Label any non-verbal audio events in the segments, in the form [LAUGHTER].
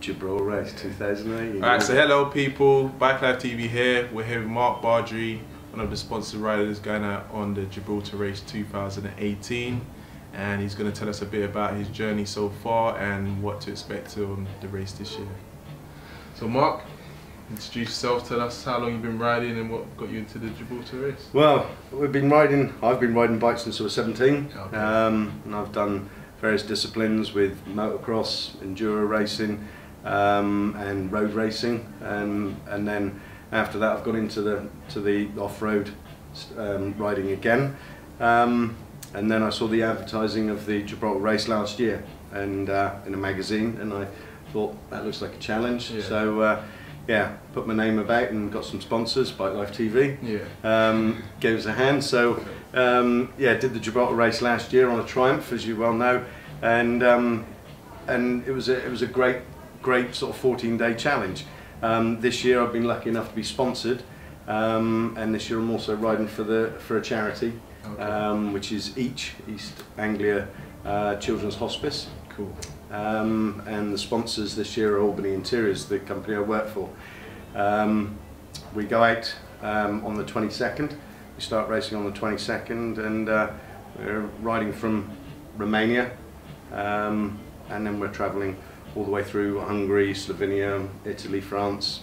Gibraltar Race 2018. Alright, so hello people, Bike Life TV here. We're here with Mark Bargery, one of the sponsored riders going out on the Gibraltar Race 2018. And he's going to tell us a bit about his journey so far and what to expect on the race this year. So Mark, introduce yourself, tell us how long you've been riding and what got you into the Gibraltar race. Well, we've been riding, I've been riding bikes since I was 17. Okay. Um, and I've done various disciplines with motocross, enduro racing, um, and road racing. And, and then after that, I've gone into the, to the off-road um, riding again. Um, and then I saw the advertising of the Gibraltar race last year and uh, in a magazine and I thought that looks like a challenge. Yeah. So uh, yeah, put my name about and got some sponsors, Bike Life TV. Yeah. Um, gave us a hand. So um, yeah, did the Gibraltar race last year on a Triumph, as you well know, and um, and it was a it was a great great sort of 14 day challenge. Um, this year I've been lucky enough to be sponsored, um, and this year I'm also riding for the for a charity, Okay. um, which is Each East Anglia uh, Children's Hospice. Cool. Um, and the sponsors this year are Albany Interiors, the company I work for. Um, we go out um, on the 22nd. We start racing on the 22nd, and uh, we're riding from Romania, um, and then we're travelling all the way through Hungary, Slovenia, Italy, France,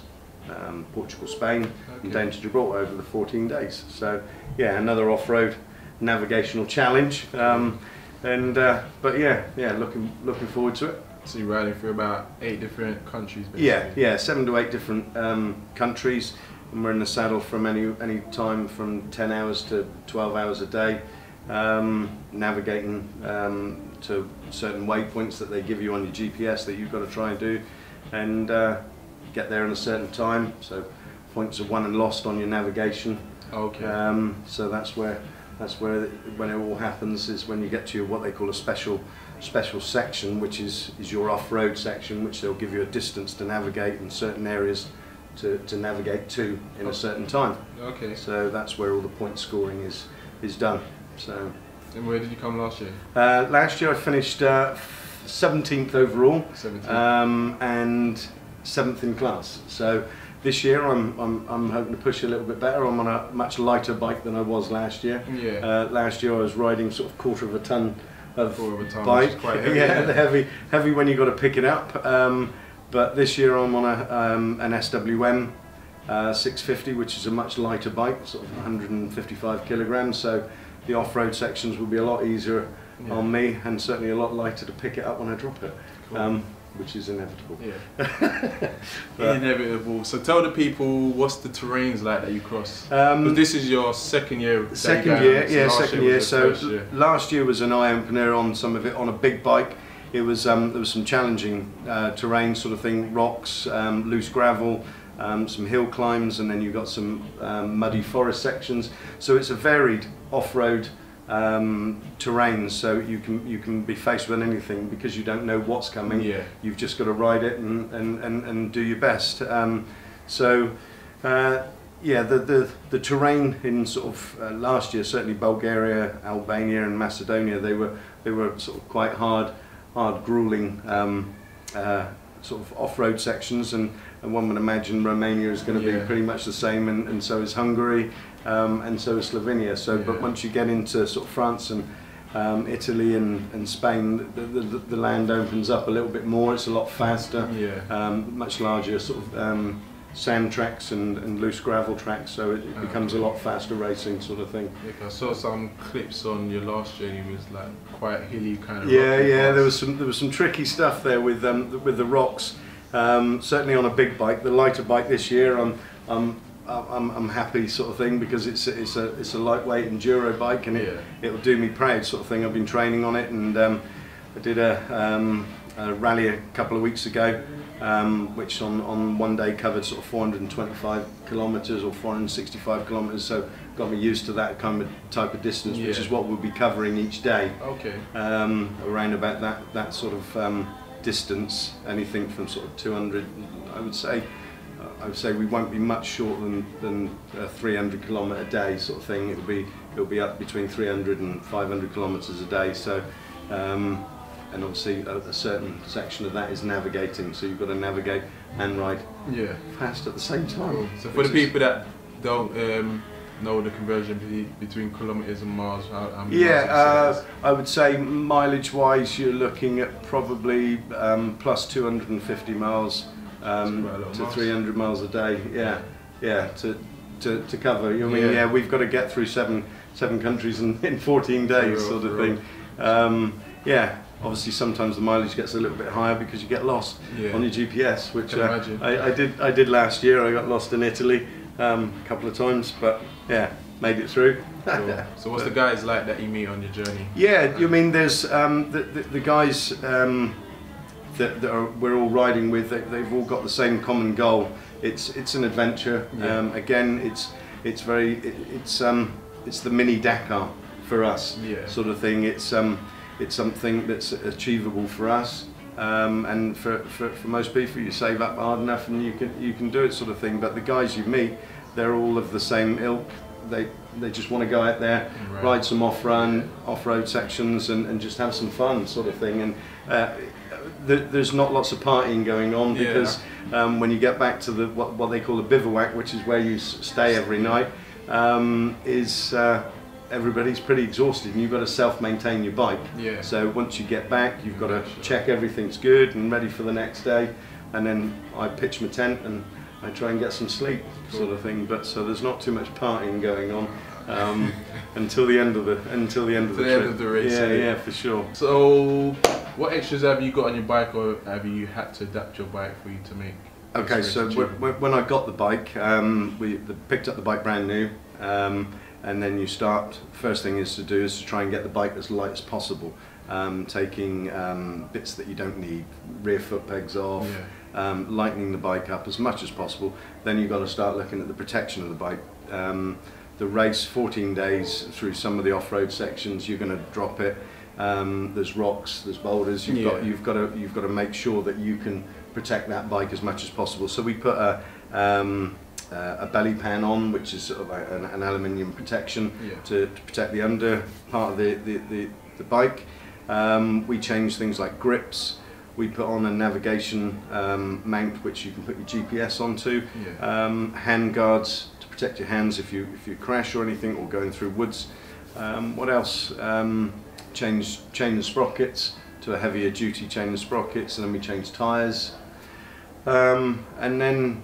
um, Portugal, Spain, Okay. and down to Gibraltar over the 14 days. So, yeah, another off-road navigational challenge. Um, and uh, but yeah, yeah, looking looking forward to it. So you're riding through about eight different countries basically. Yeah, yeah, seven to eight different um, countries, and we're in the saddle from any any time from ten hours to twelve hours a day, um, navigating um, to certain waypoints that they give you on your GPS that you've got to try and do, and uh, get there in a certain time. So points are won and lost on your navigation. Okay. Um, so that's where that's where when it all happens is when you get to what they call a special special section, which is is your off-road section, which they'll give you a distance to navigate in certain areas to, to navigate to in a certain time. okay. So that's where all the point scoring is is done. So And where did you come last year? uh, last year I finished uh, 17th overall 17th. um, and seventh in class. So this year I'm, I'm, I'm hoping to push a little bit better. I'm on a much lighter bike than I was last year. Yeah. Uh, last year I was riding sort of quarter of a ton of Quarter of a ton, bike. quite [LAUGHS] heavy, yeah, yeah. heavy, heavy when you got to pick it up. Um, but this year I'm on a, um, an SWM uh, 650, which is a much lighter bike, sort of 155 kilograms. So the off-road sections will be a lot easier Yeah. on me, and certainly a lot lighter to pick it up when I drop it, Cool. um, which is inevitable. Yeah. [LAUGHS] Inevitable. So tell the people what's the terrains like that you cross. Um, this is your second year. Second year, yeah, last second year. So year. last year was an eye opener on some of it on a big bike. It was um, there was some challenging uh, terrain sort of thing, rocks, um, loose gravel, um, some hill climbs, and then you've got some um, muddy forest sections. So it's a varied off-road um, terrain. So you can you can be faced with anything because you don't know what's coming. Yeah. You've just got to ride it and and, and, and do your best. Um, so. Uh, yeah, the, the, the terrain in sort of uh, last year, certainly Bulgaria, Albania, and Macedonia, they were they were sort of quite hard, hard, grueling um, uh, sort of off-road sections, and, and one would imagine Romania is going to Yeah. be pretty much the same, and, and so is Hungary, um, and so is Slovenia. So, Yeah. but once you get into sort of France and um, Italy and, and Spain, the, the, the, land opens up a little bit more. It's a lot faster Yeah. um, much larger sort of um, sand tracks and, and loose gravel tracks, so it, it becomes a lot faster racing sort of thing. Yeah, I saw some clips on your last journey. It was like quite hilly kind of. Yeah, yeah, there was some there was some tricky stuff there with um, with the rocks. Um, certainly on a big bike, the lighter bike this year, I'm I'm I'm, I'm happy sort of thing because it's a, it's a it's a lightweight enduro bike and it Yeah. it'll do me proud sort of thing. I've been training on it and um, I did a, um, a rally a couple of weeks ago, um, which on, on one day covered sort of 425 kilometres or 465 kilometres. So got me used to that kind of type of distance, which is what we'll be covering each day Okay. um, around about that that sort of um, distance, anything from sort of 200, I would say. uh, I would say we won't be much short than than a 300 kilometre a day sort of thing. It'll be it'll be up between 300 and 500 kilometres a day. So um, and obviously a, a certain section of that is navigating. So you've got to navigate and ride Yeah. fast at the same time. So for the people that don't um, know the conversion be- between kilometers and miles, how, how Yeah, uh, I would say mileage wise, you're looking at probably um, plus 250 miles um, That's quite a lot of to miles. 300 miles a day. Yeah, yeah, to, to, to cover. I mean, Yeah. yeah. we've got to get through seven seven countries in, in 14 days, sort of thing. Um, yeah, obviously sometimes the mileage gets a little bit higher because you get lost Yeah. on your GPS, which uh. I, I did I did last year. I got lost in Italy um, a couple of times, but yeah, made it through. Cool. [LAUGHS] So what's the guys like that you meet on your journey? Yeah, you mean there's um, the, the, the guys um, that, that are, we're all riding with. They, they've all got the same common goal. It's it's an adventure. Yeah. Um, again, it's it's very it, it's um, it's the mini Dakar for us. Yeah. Sort of thing. It's um, it's something that's achievable for us. Um, and for, for, for most people, you save up hard enough and you can you can do it, sort of thing. But the guys you meet, they're all of the same ilk. They they just want to go out there, Right. ride some off-run, off-road sections, and, and just have some fun, sort of thing. And uh, th- there's not lots of partying going on Yeah. because um, when you get back to the what, what they call a bivouac, which is where you s- stay every night, um, is uh, everybody's pretty exhausted, and you've got to self-maintain your bike. Yeah. So once you get back, you've got to Sure. check everything's good and ready for the next day, and then I pitch my tent and I try and get some sleep, sort of thing. But so there's not too much partying going on um, [LAUGHS] until the end of the until the end of the, the end of the race, Yeah, yeah. yeah, for sure. So what extras have you got on your bike, or have you had to adapt your bike for you to make? Okay, so when, when I got the bike, um, we the, picked up the bike brand new, um, and then you start. First thing is to do is to try and get the bike as light as possible, um, taking um, bits that you don't need, rear foot pegs off, um, lightening the bike up as much as possible. Then you've got to start looking at the protection of the bike. Um, the race, 14 days through some of the off-road sections, you're going to drop it. Um, there's rocks, there's boulders. You've got you've got to you've got to make sure that you can protect that bike as much as possible. So we put a um, uh, a belly pan on, which is sort of a, an, an aluminium protection Yeah. to, to protect the under part of the the, the, the bike. Um, we change things like grips. We put on a navigation um, mount which you can put your GPS onto. Yeah. Um, hand guards to protect your hands if you if you crash or anything or going through woods. Um, what else? Um, change chain and sprockets to a heavier duty chain and sprockets, and then we change tyres. Um, and then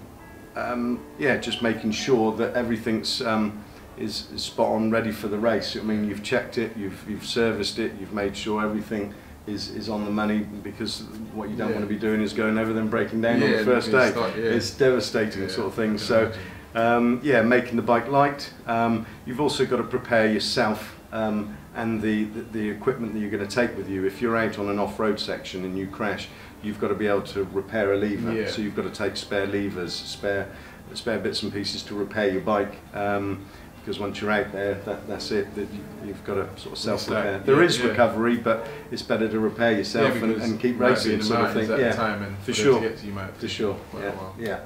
um, yeah, just making sure that everything's um, is, is spot on, ready for the race. I mean, you've checked it, you've you've serviced it, you've made sure everything is, is on the money because what you don't Yeah. want to be doing is going over then breaking down on the first day. start- yeah. It's devastating Yeah, sort of thing. So um, yeah, making the bike light. Um, you've also got to prepare yourself um, and the, the, the equipment that you're going to take with you. If you're out on an off-road section and you crash, you've got to be able to repair a lever. Yeah. So you've got to take spare levers, spare spare bits and pieces to repair your bike. Um, because once you're out there, that, that's it. That you, you've got to sort of self-repair. There yeah, is yeah. recovery, but it's better to repair yourself and, and keep you might be racing, sort of thing. Yeah, time and for sure. To get to you for sure. Yeah, while. yeah,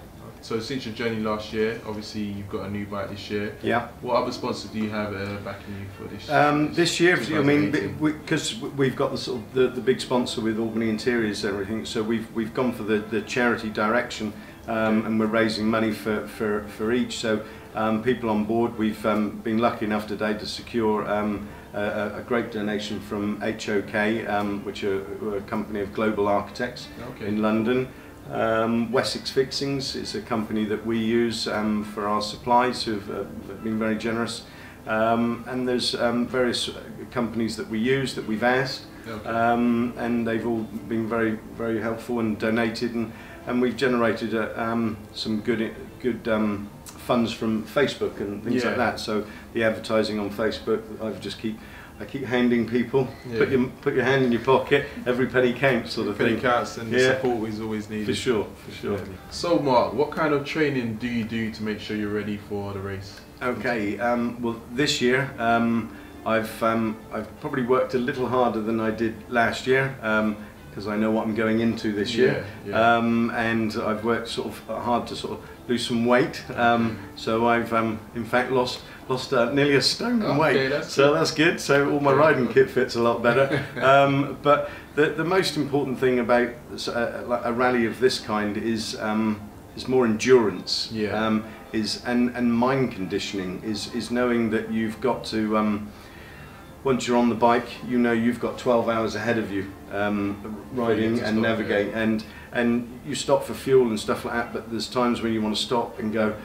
So since your journey last year, obviously you've got a new bike this year. Yeah. What other sponsors do you have uh, backing you for this? Um, this year, I mean, because we, we've got the sort of the, the big sponsor with Albany Interiors and everything, so we've we've gone for the the charity direction, um, and we're raising money for for for each. So um, people on board, we've um, been lucky enough today to secure. Um, a, a great donation from HOK, um, which are, are a company of global architects okay. in London. Um, Wessex Fixings is a company that we use um, for our supplies who've uh, been very generous. Um, and there's um, various companies that we use that we've asked Okay. um, and they've all been very very helpful and donated and, and we've generated uh, um, some good good um, funds from Facebook and things Yeah. like that so the advertising on Facebook I've just keep I keep handing people Yeah. put your put your hand in your pocket every penny counts sort of Penny thing counts and the Yeah. support is always needed. for sure for sure Definitely. So Mark, what kind of training do you do to make sure you're ready for the race? Okay, um, well, this year um, I've um, I've probably worked a little harder than I did last year because I know what I'm going into this year, Yeah, yeah. Um, and I've worked sort of hard to sort of lose some weight. Um, so I've um, in fact lost lost uh, nearly a stone in Okay, weight. that's so that's good. So all my riding kit fits a lot better. [LAUGHS] um, but the the most important thing about uh, like a rally of this kind is um, is more endurance. Yeah. Um, is and and mind conditioning is is knowing that you've got to. Um, once you're on the bike, you know you've got 12 hours ahead of you um, riding and navigate, and and you stop for fuel and stuff like that. But there's times when you want to stop and go,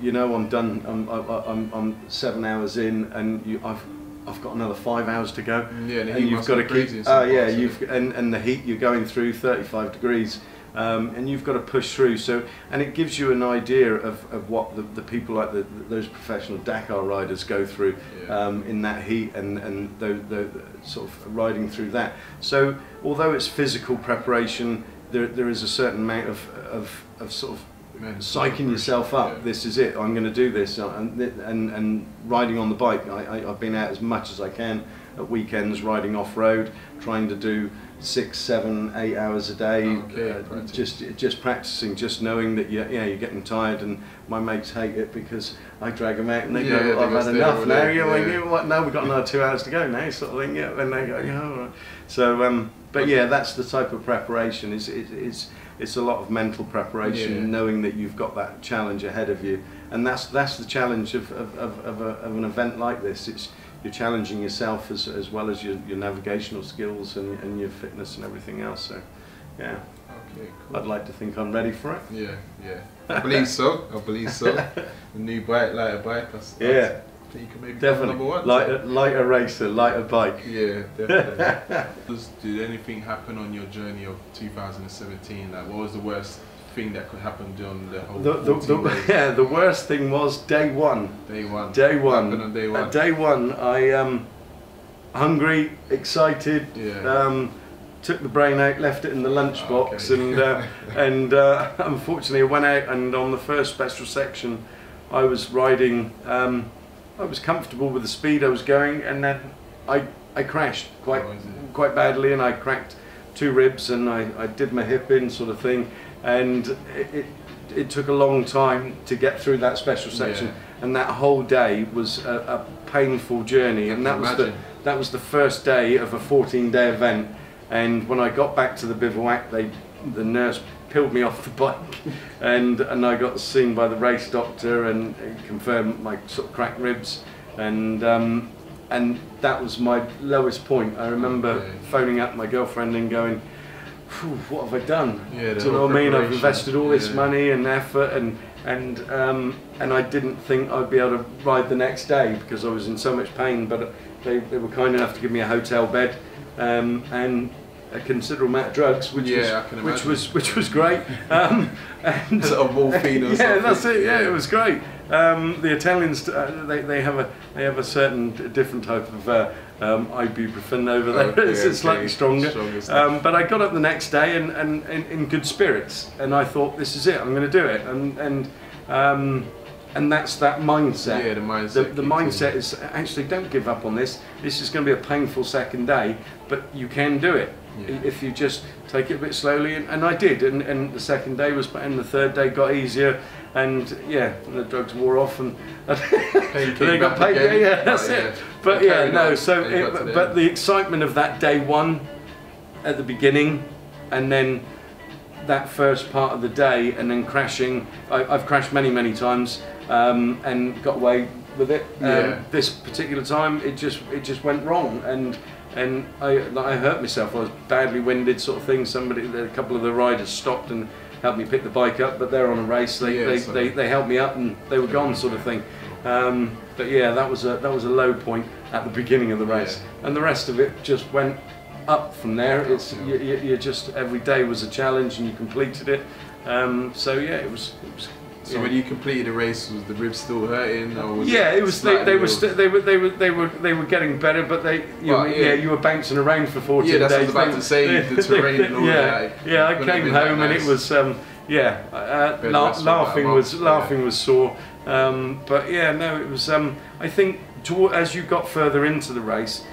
you know, I'm done. I'm I- I'm, I'm seven hours in, and you, I've I've got another five hours to go. Yeah, and the and you've got to keep. Oh yeah, parts, you've and and the heat you're going through 35 degrees. Um, and you've got to push through. So, and it gives you an idea of, of what the, the people like the, those professional Dakar riders go through Yeah. um, in that heat and and the, the sort of riding through that. So, although it's physical preparation, there there is a certain amount of of, of sort of psyching yourself up. Yeah. This is it. I'm going to do this, uh, and and and riding on the bike. I, I, I've been out as much as I can at weekends, riding off road, trying to do six, seven, eight hours a day. Okay, uh, just just practicing, just knowing that you yeah you're getting tired, and my mates hate it because I drag them out and they Yeah, go, I've had enough now. Yeah, well, yeah. you know what? No, we've got another two hours to go now, sort of thing. Yeah, and they go, yeah. right." So, um, but yeah, that's the type of preparation. Is it's, it's it's a lot of mental preparation, Yeah. knowing that you've got that challenge ahead of you, and that's that's the challenge of of, of, of, a, of an event like this. It's you're challenging yourself as, as well as your, your navigational skills and, and your fitness and everything else. So, yeah, Okay, cool. I'd like to think I'm ready for it. Yeah, yeah. [LAUGHS] I believe so. I believe so. The new bike, lighter bike. That's, Yeah, think you can maybe become definitely. number one. Lighter, lighter racer, lighter bike. Yeah, definitely. [LAUGHS] Does- Did anything happen on your journey of 2017? Like, what was the worst thing that could happen during the whole The, the, the, days? [LAUGHS] yeah, the worst thing was day one. Day one. Day one. on day one? At day one, I um, hungry, excited. Yeah. Um, took the brain out, left it in the lunchbox, Okay. and uh, [LAUGHS] and uh, unfortunately, I went out and on the first special section, I was riding. Um, I was comfortable with the speed I was going, and then I I crashed quite Oh, quite badly, and I cracked two ribs, and I, I did my hip in sort of thing, and it, it it took a long time to get through that special section, Yeah. and that whole day was a, a painful journey, and that was the that was the first day of a 14 day event. And when I got back to the bivouac they the nurse peeled me off the [LAUGHS] bike and and I got seen by the race doctor and confirmed my sort of cracked ribs and um, and that was my lowest point I remember Okay. phoning up my girlfriend and going what have I done Yeah, do you know what I mean I've invested all this Yeah. money and effort and and um, and I didn't think I'd be able to ride the next day because I was in so much pain. But they, they were kind enough to give me a hotel bed um, and a considerable amount of drugs, which Yeah, was which was which was great. Um, and Sort of morphine or [LAUGHS] yeah, something. that's it. Yeah, it was great. Um, the Italians uh, they, they have a they have a certain different type of uh, um, ibuprofen over there. Okay, [LAUGHS] it's, slightly stronger. Um, but I got up the next day and, and, and in good spirits, and I thought, this is it. I'm going to do it, and and um, and that's that mindset. Yeah, the mindset The, the in. mindset is actually don't give up on this. This is going to be a painful second day, but you can do it Yeah. if you just take it a bit slowly. And, and I did, and, and the second day was, but and the third day got easier, and yeah, the drugs wore off, and [LAUGHS] Pain they got paid. Yeah, again. yeah, that's Oh, it. yeah. But They yeah, no. So, it, but the excitement of that day one at the beginning, and then that first part of the day, and then crashing. I, I've crashed many, many times, um, and got away with it. Um, Yeah. This particular time, it just it just went wrong, and and I I hurt myself. I was badly winded, sort of thing. Somebody, a couple of the riders stopped and helped me pick the bike up, but they're on a race. They Yeah, they, so- they, they helped me up, and they were gone, sort of thing. Um, but yeah, that was a that was a low point at the beginning of the race, and the rest of it just went up from there. It's Yeah. you, you, you just every day was a challenge, and you completed it. Um, so yeah, it was. It was So yeah. when you completed the race, was the ribs still hurting? Or was yeah, it was. They, they were. They were. They were. They were. They were getting better, but they. You, Well, yeah. yeah. you were bouncing around for fourteen Yeah, that's what I days. was about They- to say, the terrain and all [LAUGHS] yeah, that, Yeah, I came home and it was. Um, yeah, uh, la- rest for about a laughing was laughing was sore. Um, but yeah, no, it was. Um, I think toward, as you got further into the race,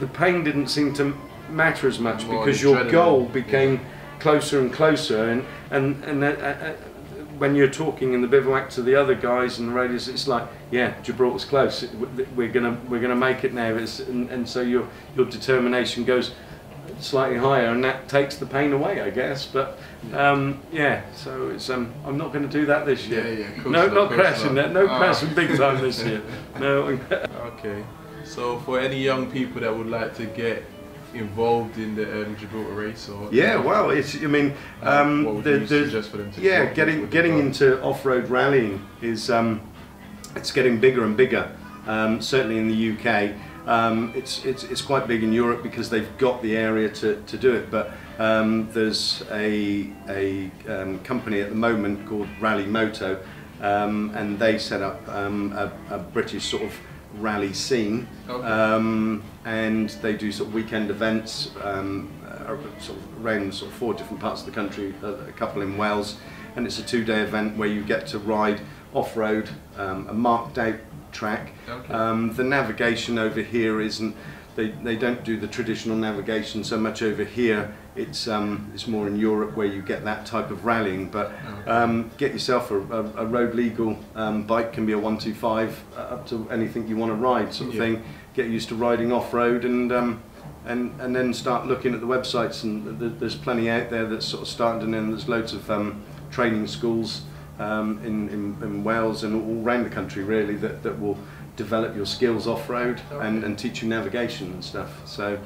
the pain didn't seem to matter as much More because your goal became closer and closer, and and and uh, uh, when you're talking in the bivouac to the other guys and the radios, it's like, yeah, Gibraltar's close. We're gonna we're gonna make it now. It's, and, and so your your determination goes slightly higher, and that takes the pain away, I guess. But um, yeah, so it's um, I'm not going to do that this year. Yeah, yeah, of no, not, not crashing that. No Ah. crashing big time this year. [LAUGHS] No. [LAUGHS] Okay. So for any young people that would like to get involved in the um, Gibraltar race, or Yeah, well, it's. I mean, um, what would the, you suggest for them to yeah, getting getting into off-road rallying is um, it's getting bigger and bigger. Um, certainly in the UK, um, it's it's it's quite big in Europe because they've got the area to, to do it. But um, there's a a um, company at the moment called Rally Moto, um, and they set up um, a, a British sort of rally scene. Okay. Um, and they do sort of weekend events um, uh, sort of around sort of four different parts of the country, a, a couple in Wales, and it's a two-day event where you get to ride off-road, um, a marked-out track. Okay. Um, the navigation over here isn't. They, they don't do the traditional navigation so much over here. It's um, it's more in Europe where you get that type of rallying. But um, get yourself a, a, a road legal um, bike can be a 125 uh, up to anything you want to ride sort of Yeah. thing get used to riding off road and um, and and then start looking at the websites and th- there's plenty out there that's sort of starting and there's loads of um, training schools um, in, in, in Wales and all around the country really that, that will develop your skills off road and, and teach you navigation and stuff so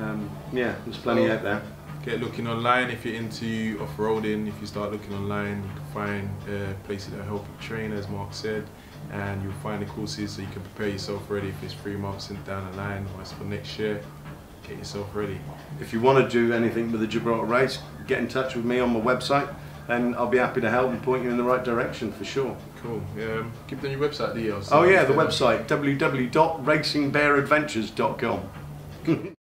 um, yeah there's plenty So- out there Get looking online if you're into off-roading. If you start looking online, you can find uh, places that help you train, as Mark said, and you'll find the courses so you can prepare yourself ready if it's three months in down the line or it's for next year. Get yourself ready. if you want to do anything with the Gibraltar race get in touch with me on my website and I'll be happy to help and point you in the right direction for sure Cool. Um, give them your website details. Oh yeah, the website www.racingbearadventures.com. [LAUGHS]